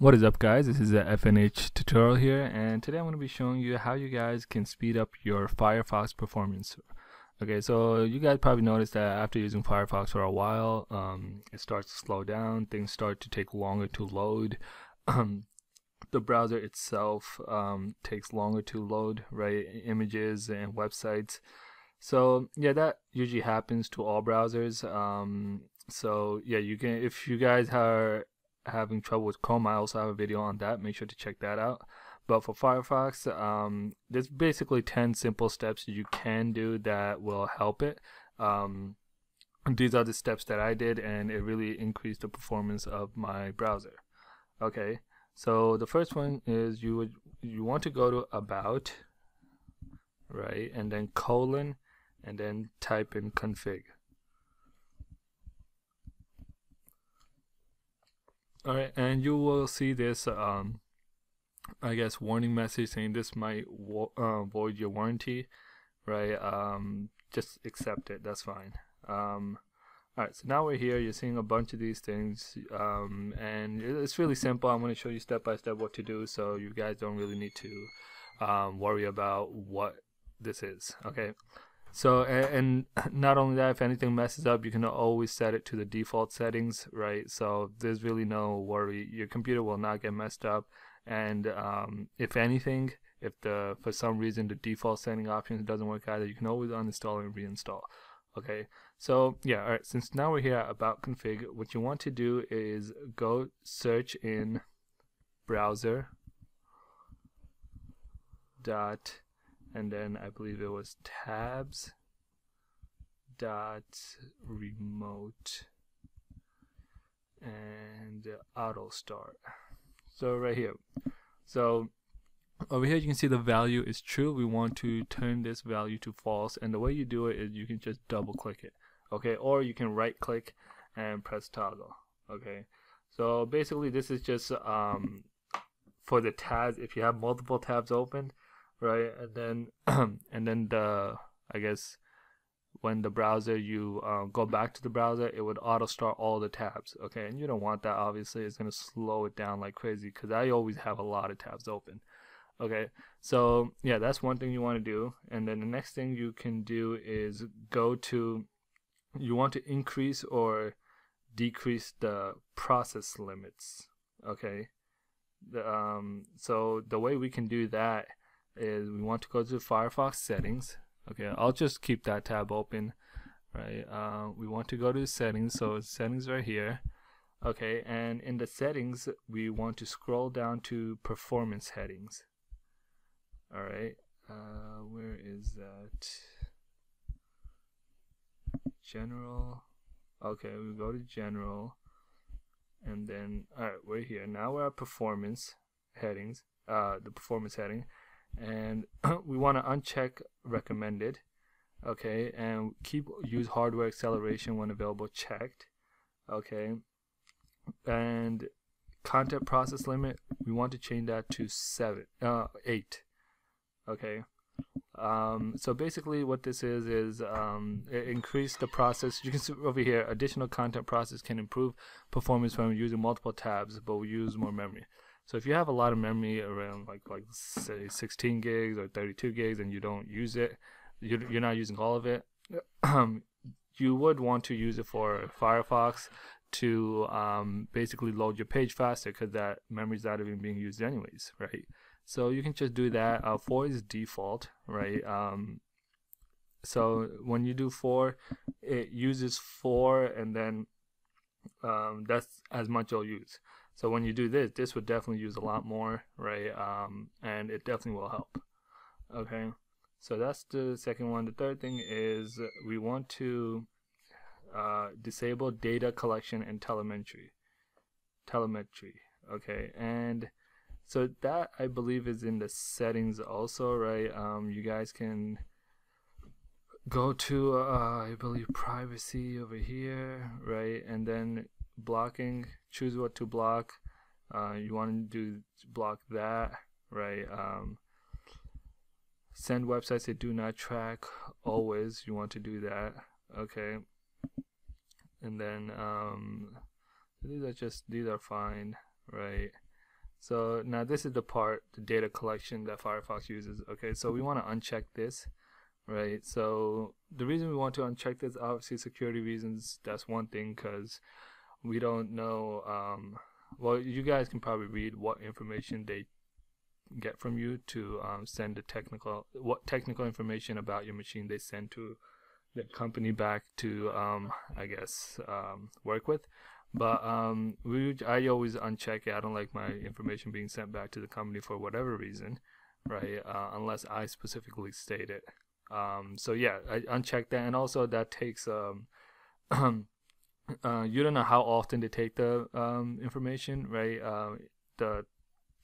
What is up guys, this is the F&H tutorial here and today I'm going to be showing you how you guys can speed up your Firefox performance. Okay, so you guys probably noticed that after using Firefox for a while, um, it starts to slow down, things start to take longer to load. the browser itself um, takes longer to load, right, images and websites. So yeah, that usually happens to all browsers. Um, so yeah, you can if you guys are having trouble with Chrome, I also have a video on that. Make sure to check that out. But for Firefox, um, there's basically 10 simple steps you can do that will help it. Um, these are the steps that I did, and it really increased the performance of my browser. Okay, so the first one is you would you want to go to About, right, and then colon, and then type in config. All right and you will see this um i guess warning message saying this might uh, void your warranty right? Um just accept it that's fine. Um all right so now we're here you're seeing a bunch of these things um and it's really simple. I'm going to show you step by step what to do so you guys don't really need to um, worry about what this is okay so and, not only that, if anything messes up, you can always set it to the default settings, right? So there's really no worry. Your computer will not get messed up. And um, if anything, if the for some reason the default setting options doesn't work either, you can always uninstall and reinstall. Okay, so yeah, all right. Since now we're here about config, what you want to do is go search in browser dot and then I believe it was tabs dot remote and auto start. So right here. So over here you can see the value is true. We want to turn this value to false. And the way you do it is you can just double click it. Okay? Or you can right click and press toggle. Okay? So basically this is just um, for the tabs. If you have multiple tabs open right? And then and then the I guess when the browser you uh, go back to the browser, it would auto start all the tabs. Okay, and you don't want that. Obviously, it's gonna slow it down like crazy because I always have a lot of tabs open. Okay, so yeah, that's one thing you want to do. And then the next thing you can do is go to you want to increase or decrease the process limits. Okay, the, um, so the way we can do that is we want to go to Firefox settings. Okay, I'll just keep that tab open. Right, uh, we want to go to settings, so settings right here. Okay, and in the settings, we want to scroll down to performance headings. All right, uh, where is that? General. Okay, we go to general, and then all right, we're here. Now we're at performance headings. Uh, the performance heading, and we want to uncheck recommended okay? And keep use hardware acceleration when available checked okay? And content process limit we want to change that to seven uh eight okay? Um, so basically what this is is um, increase the process. You can see over here additional content process can improve performance when using multiple tabs but we use more memory so if you have a lot of memory around like like say 16 gigs or 32 gigs and you don't use it, you're, you're not using all of it, um, you would want to use it for Firefox to um, basically load your page faster because that memory is not even being used anyways, right? So you can just do that. Uh, 4 is default, right? Um, so when you do 4, it uses 4 and then um, that's as much you'll use. So when you do this, this would definitely use a lot more, right? Um, and it definitely will help. Okay, so that's the second one. The third thing is we want to uh, disable data collection and telemetry. Telemetry, okay, and so that I believe is in the settings also, right? Um, you guys can go to uh, I believe privacy over here, right? And then blocking choose what to block uh, you want to do block that right um, send websites that do not track always you want to do that okay and then um, these are just these are fine right So now this is the part, the data collection that Firefox uses. Okay, so we want to uncheck this, right? So the reason we want to uncheck this, obviously security reasons, that's one thing because we don't know, um, well, you guys can probably read what information they get from you to um, send the technical, what technical information about your machine they send to the company back to, um, I guess, um, work with. But um, we I always uncheck it. I don't like my information being sent back to the company for whatever reason, right? Uh, unless I specifically state it. Um, so yeah, I uncheck that, and also that takes um, uh, you don't know how often they take the um, information, right? Uh, the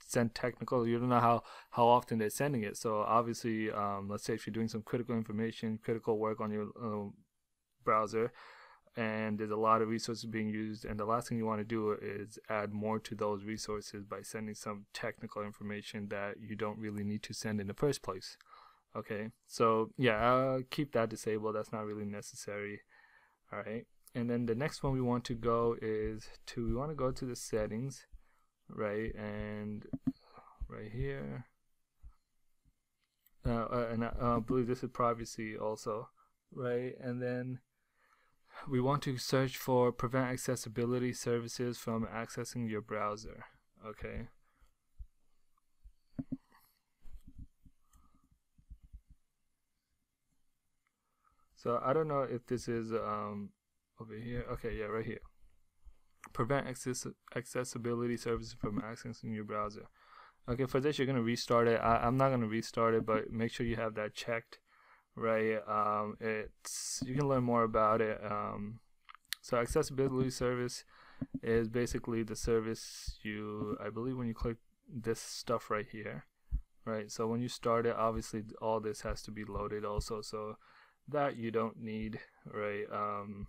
send technical, you don't know how how often they're sending it. So obviously, um, let's say if you're doing some critical information, critical work on your uh, browser, and there's a lot of resources being used and the last thing you want to do is add more to those resources by sending some technical information that you don't really need to send in the first place okay so yeah I'll keep that disabled that's not really necessary all right and then the next one we want to go is to we want to go to the settings right and right here uh, uh and I uh, believe this is privacy also right and then we want to search for prevent accessibility services from accessing your browser. Okay. So I don't know if this is um, over here. Okay, yeah, right here. Prevent access accessibility services from accessing your browser. Okay, for this you're gonna restart it. I, I'm not gonna restart it, but make sure you have that checked right? Um, it's you can learn more about it. Um, so accessibility service is basically the service you, I believe, when you click this stuff right here, right? So when you start it, obviously all this has to be loaded also. So that you don't need, right? Um,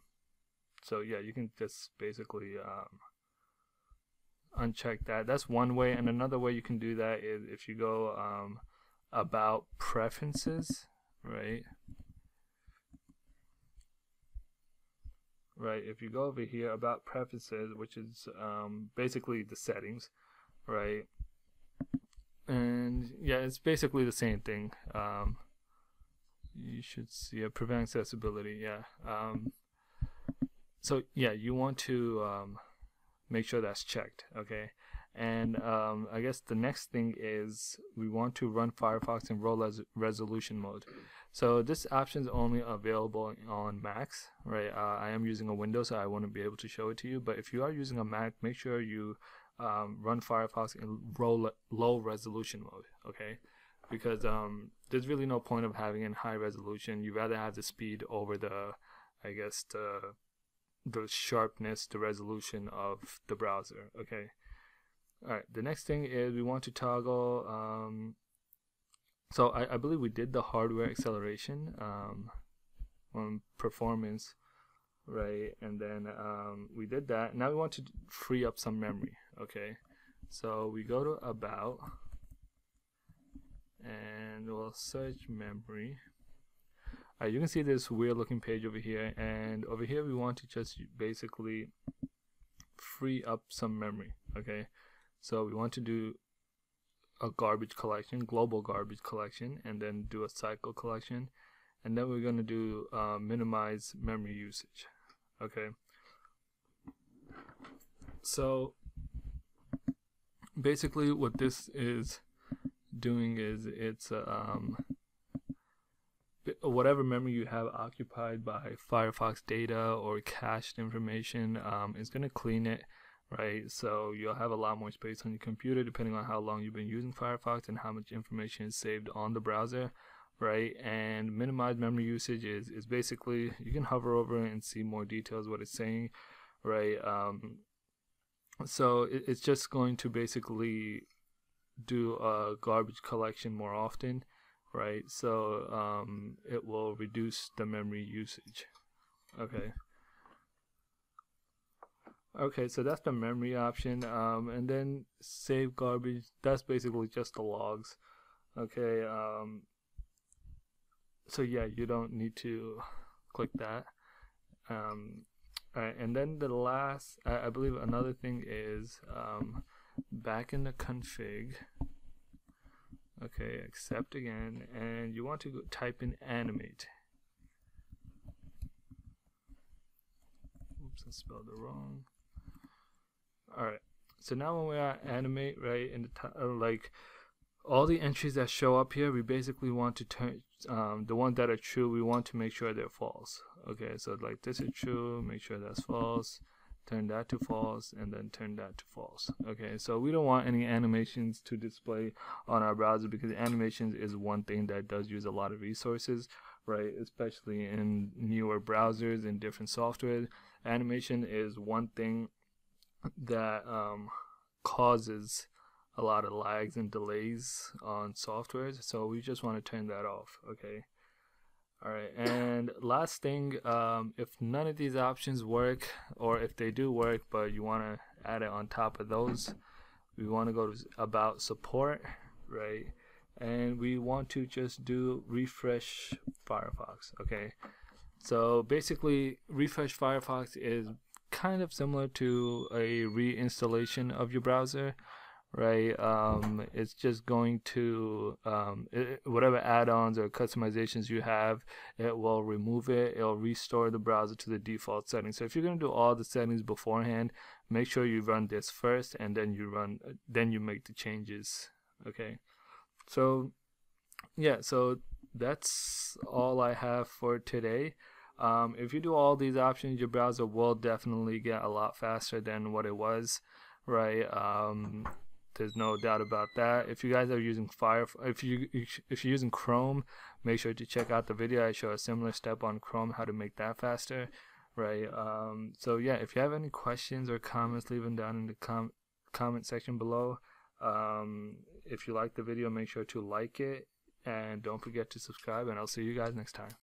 so yeah, you can just basically um, uncheck that. That's one way, and another way you can do that is if you go um, about preferences right? Right, if you go over here about preferences, which is um, basically the settings, right? And yeah, it's basically the same thing. Um, you should see a prevent accessibility, yeah. Um, so yeah, you want to um, make sure that's checked, okay? And um, I guess the next thing is we want to run Firefox in low res resolution mode. So this option is only available on Macs, right? Uh, I am using a Windows, so I wouldn't be able to show it to you. But if you are using a Mac, make sure you um, run Firefox in low, low resolution mode, okay? Because um, there's really no point of having it in high resolution. You rather have the speed over the, I guess the, the sharpness, the resolution of the browser, okay? All right. The next thing is we want to toggle um, so I, I believe we did the hardware acceleration um, on performance, right? And then um, we did that. Now we want to free up some memory, okay? So we go to about and we'll search memory. You can see this weird looking page over here and over here we want to just basically free up some memory, okay? So we want to do a garbage collection, global garbage collection, and then do a cycle collection. And then we're going to do uh, minimize memory usage. Okay. So basically what this is doing is it's um, whatever memory you have occupied by Firefox data or cached information um, is going to clean it right? So you'll have a lot more space on your computer depending on how long you've been using Firefox and how much information is saved on the browser, right? And minimize memory usage is, is basically you can hover over and see more details what it's saying, right? Um, so it, it's just going to basically do a garbage collection more often, right? So um, it will reduce the memory usage. Okay. Okay, so that's the memory option. Um, and then save garbage. That's basically just the logs. Okay. Um, so yeah, you don't need to click that. Um, all right, and then the last, I, I believe another thing is um, back in the config okay accept again and you want to type in animate. Oops I spelled it wrong. Alright so now when we are animate right in the uh, like all the entries that show up here we basically want to turn um, the ones that are true we want to make sure they're false. Okay so like this is true make sure that's false turn that to false and then turn that to false. Okay so we don't want any animations to display on our browser because animations is one thing that does use a lot of resources right? Especially in newer browsers and different software. Animation is one thing that um, causes a lot of lags and delays on softwares so we just want to turn that off okay all right and last thing um, if none of these options work or if they do work but you want to add it on top of those we want to go to about support right? And we want to just do refresh Firefox okay? So basically refresh Firefox is kind of similar to a reinstallation of your browser right? Um, it's just going to um, it, whatever add-ons or customizations you have, it will remove it. It'll restore the browser to the default settings. So if you're going to do all the settings beforehand, make sure you run this first, and then you run, then you make the changes. Okay, so yeah, so that's all I have for today. Um, if you do all these options, your browser will definitely get a lot faster than what it was, right? There's no doubt about that. If you guys are using Fire, if you if you're using Chrome, make sure to check out the video. I show a similar step on Chrome how to make that faster, right? Um, so yeah, if you have any questions or comments, leave them down in the com- comment section below. Um, if you like the video, make sure to like it and don't forget to subscribe. And I'll see you guys next time.